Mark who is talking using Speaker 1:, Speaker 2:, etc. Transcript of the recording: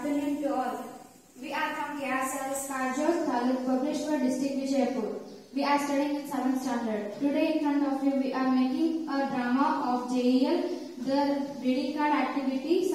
Speaker 1: afternoon to all. We are from KSRS Kajol Taluk, published by District Vijayapur. We are studying in 7th standard. Today in front of you we are making a drama of JEL, the reading card activity